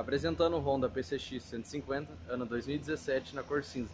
apresentando o Honda PCX 150, ano 2017, na cor cinza.